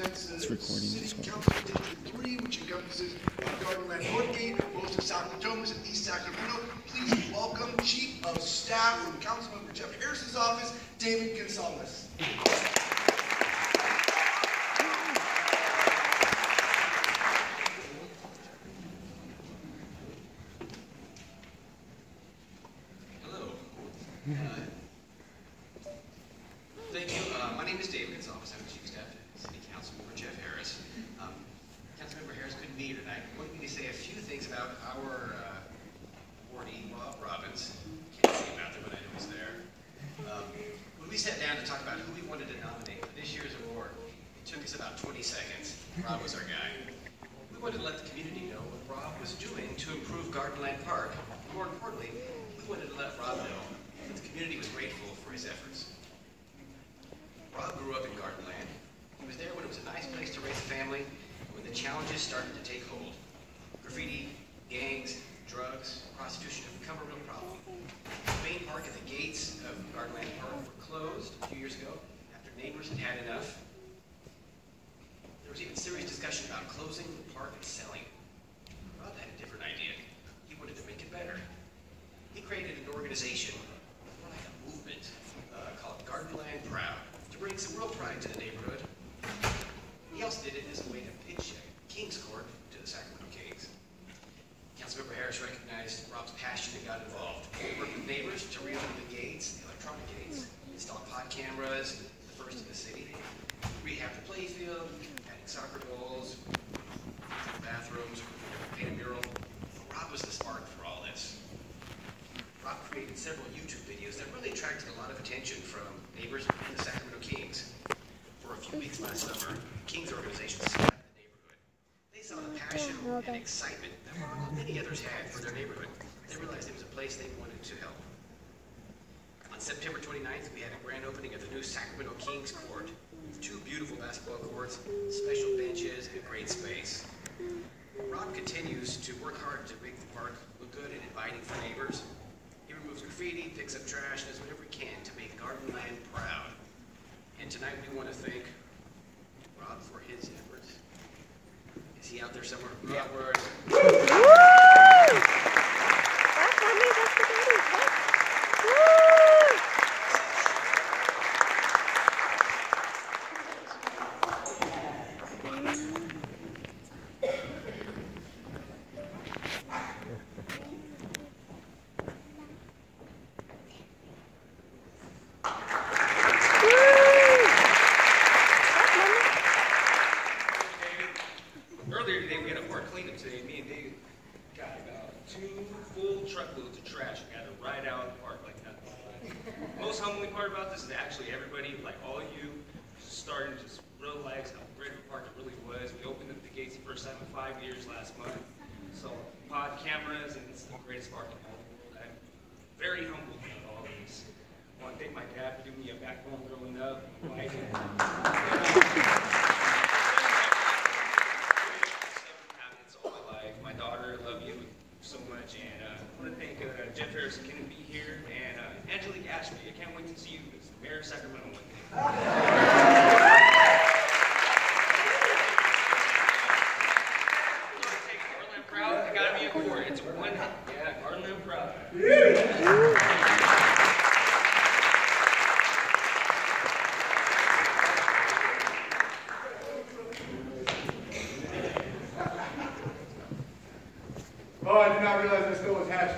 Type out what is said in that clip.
represents the recording, City it's Council District Three, which encompasses Gardenland Northgate, most of Sacramento, and East Sacramento. Please welcome Chief of Staff from Councilmember Jeff Harris's office, David Gonzalez. Hello. Uh, Thank you. Uh, My name is David Gonzalez. I'm the Chief of Staff to City Council Member Jeff Harris. Um, Councilmember Harris couldn't be here tonight. He Wanted me to say a few things about our uh, awardee, Rob Robbins. Can't see him out there, but I know he's there. Um, When we sat down to talk about who we wanted to nominate for this year's award, it took us about 20 seconds. Rob was our guy. We wanted to let the community know what Rob was doing to improve Gardenland Park. More importantly, we wanted to let Rob know that the community was grateful for his efforts. Rob grew up in Gardenland. He was there when it was a nice place to raise a family, when the challenges started to take hold. Graffiti, gangs, drugs, prostitution have become a real problem. The main Park and the gates of Gardenland Park closed a few years ago after neighbors had had enough. There was even serious discussion about closing the park and selling. It. Rob had a different idea. He wanted to make it better. He created an organization, more like a movement, uh, called Gardenland Proud, to bring some real pride to the neighborhood. He also did it as a way to pitch King's Court to the Sacramento Kings. Councilmember Harris recognized Rob's passion and got involved. He worked with neighbors to reopen the gates, the electronic gates, install pod cameras, the first in the city, rehab the playfield, soccer goals, bathrooms, paint a mural. Rob was the spark for all this. Rob created several YouTube videos that really attracted a lot of attention from neighbors and the Sacramento Kings. For a few weeks last summer, Kings organization scouted the neighborhood. They saw the passion and excitement that many others had for their neighborhood. They realized it was a place they wanted to help. On September 29th, we had a grand opening of the new Sacramento Kings Court. Two beautiful basketball courts, special benches, and great space. Rob continues to work hard to make the park look good and inviting for neighbors. He removes graffiti, picks up trash, and does whatever he can to make Gardenland proud. And tonight we want to thank Rob for his efforts. Is he out there somewhere? Rob, where are you? Earlier today, we had a park cleanup today. Me and Dave got about two full truckloads of trash. We had to ride out of the park like that. Most humbling part about this is actually everybody, like all you, starting to just realize how great of a park it really was. We opened up the gates the first time in five years last month. So pod cameras, and it's the greatest park in the world. I'm very humbled about all of this. I want to thank my dad for giving me a backbone growing up. My wife. habits all my life. My daughter, I love you so much, and uh, I want to thank who couldn't be here, and uh, Angelique Ashby. I can't wait to see you as mayor of Sacramento one day. It's one. Yeah, Gardenland Proud. Oh, I did not realize this bill was out.